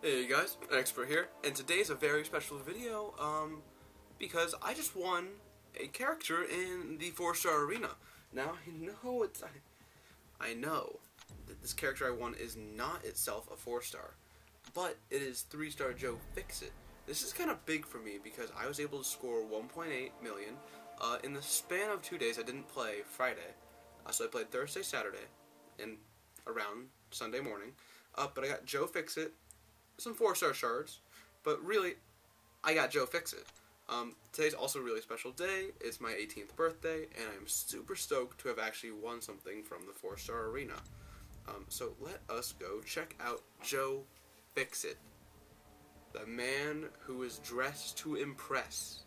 Hey guys, expert here, and today's a very special video, um, because I just won a character in the 4-star arena. Now, I know it's, I, I know that this character I won is not itself a 4-star, but it is 3-star Joe Fixit. This is kind of big for me because I was able to score 1.8 million, uh, in the span of two days. I didn't play Friday, uh, so I played Thursday, Saturday, and around Sunday morning, uh, but I got Joe Fixit, some four star shards, but really, I got Joe Fixit. Um, today's also a really special day. It's my 18th birthday, and I'm super stoked to have actually won something from the four star arena. Um, so let us go check out Joe Fixit, the man who is dressed to impress.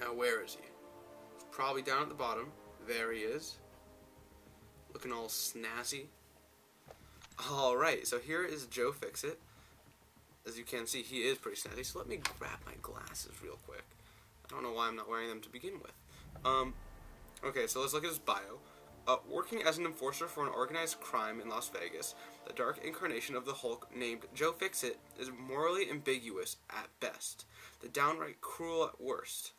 Now, where is he? He's probably down at the bottom. There he is. Looking all snazzy. Alright, so here is Joe Fixit. As you can see, he is pretty snazzy. So let me grab my glasses real quick. I don't know why I'm not wearing them to begin with. Um, okay, so let's look at his bio. Uh, working as an enforcer for an organized crime in Las Vegas, the dark incarnation of the Hulk named Joe Fixit is morally ambiguous at best, the downright cruel at worst.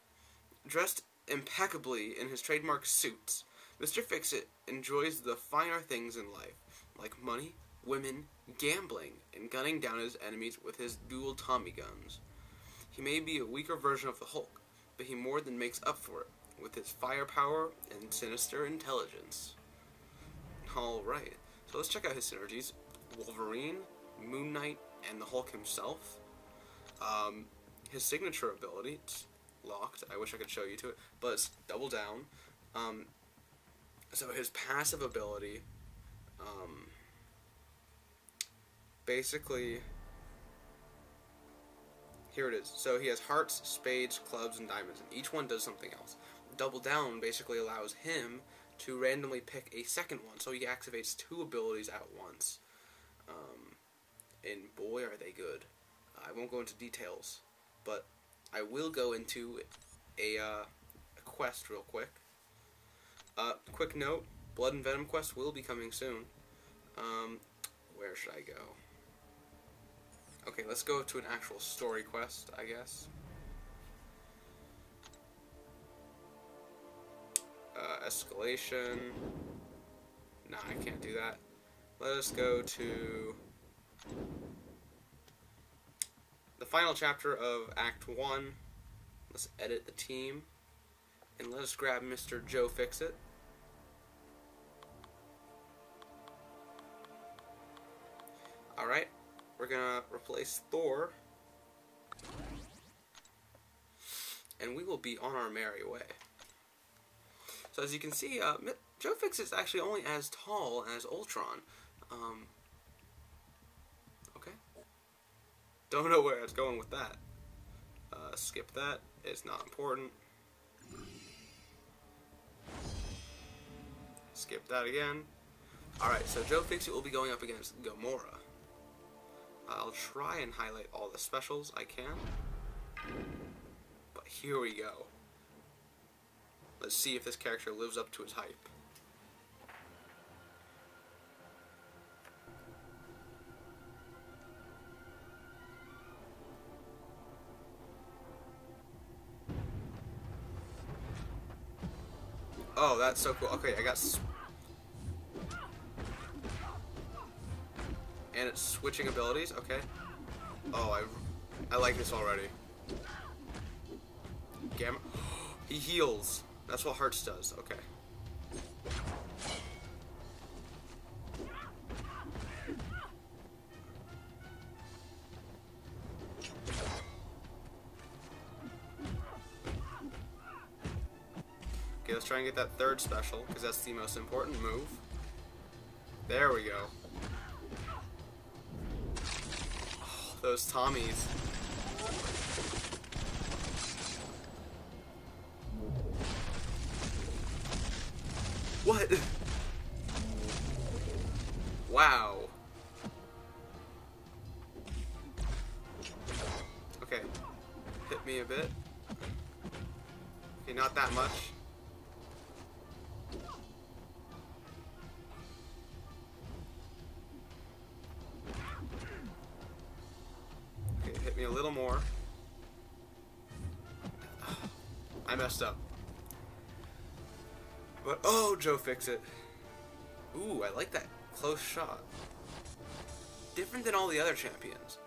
Dressed impeccably in his trademark suits, Mr. Fixit enjoys the finer things in life, like money, women, gambling, and gunning down his enemies with his dual Tommy guns. He may be a weaker version of the Hulk, but he more than makes up for it with his firepower and sinister intelligence. Alright, so let's check out his synergies. Wolverine, Moon Knight, and the Hulk himself. Um, his signature ability, it's locked, I wish I could show you to it, but it's double down. Um, so his passive ability, um, basically, here it is. So he has hearts, spades, clubs, and diamonds, and each one does something else. Double down basically allows him to randomly pick a second one, so he activates two abilities at once. Um, and boy, are they good. I won't go into details, but I will go into a, uh, a quest real quick. Uh, quick note, Blood and Venom quest will be coming soon. Um, where should I go? Okay, let's go to an actual story quest, I guess. Uh, escalation. Nah, I can't do that. Let us go to the final chapter of Act 1. Let's edit the team. And let us grab Mr. Joe Fixit. Replace Thor. And we will be on our merry way. So as you can see, uh, Joe Fix is actually only as tall as Ultron. Um, okay. Don't know where it's going with that. Uh, skip that. It's not important. Skip that again. Alright, so Joe Fixit will be going up against Gamora. I'll try and highlight all the specials I can. But here we go. Let's see if this character lives up to his hype. Oh, that's so cool. Okay, I got and it's switching abilities. Okay. Oh, I, I like this already. Gamma. he heals. That's what Hearts does. Okay. Okay, let's try and get that third special, because that's the most important move. There we go. Those Tommies. What? Wow. Okay. Hit me a bit. Okay, not that much. Me a little more. I messed up. But, oh, Joe Fixit. Ooh, I like that close shot. Different than all the other champions.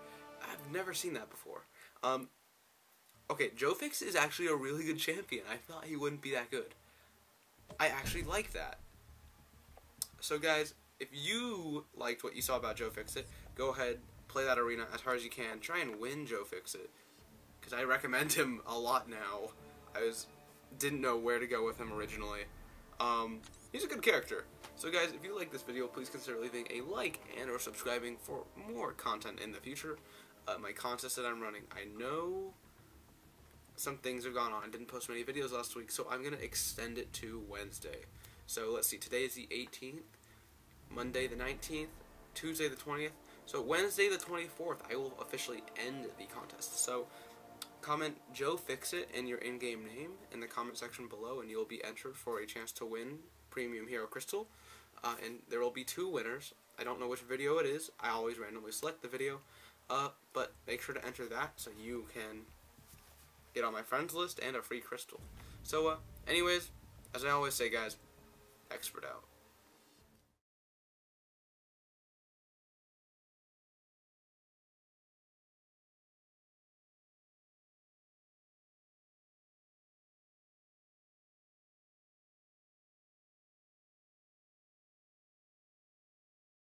I've never seen that before. Um, okay, Joe Fix is actually a really good champion. I thought he wouldn't be that good. I actually like that. So guys, if you liked what you saw about Joe Fixit, go ahead, play that arena as hard as you can. Try and win Joe Fixit. Because I recommend him a lot now. I was didn't know where to go with him originally. Um, he's a good character. So guys, if you like this video, please consider leaving a like and or subscribing for more content in the future. Uh, my contest that I'm running, I know some things have gone on. I didn't post many videos last week, so I'm going to extend it to Wednesday. So let's see, today is the 18th, Monday the 19th, Tuesday the 20th. So Wednesday the 24th, I will officially end the contest. So comment Joe Fixit in your in-game name in the comment section below, and you'll be entered for a chance to win Premium Hero Crystal. Uh, and there will be two winners. I don't know which video it is. I always randomly select the video. Uh, but make sure to enter that so you can get on my friends list and a free crystal. So, uh, anyways, as I always say, guys, expert out.